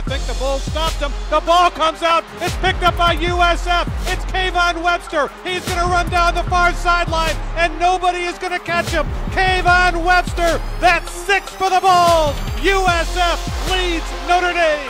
I think the Bulls stopped him. The ball comes out. It's picked up by USF. It's Kayvon Webster. He's going to run down the far sideline, and nobody is going to catch him. Kayvon Webster. That's six for the Bulls. USF leads Notre Dame.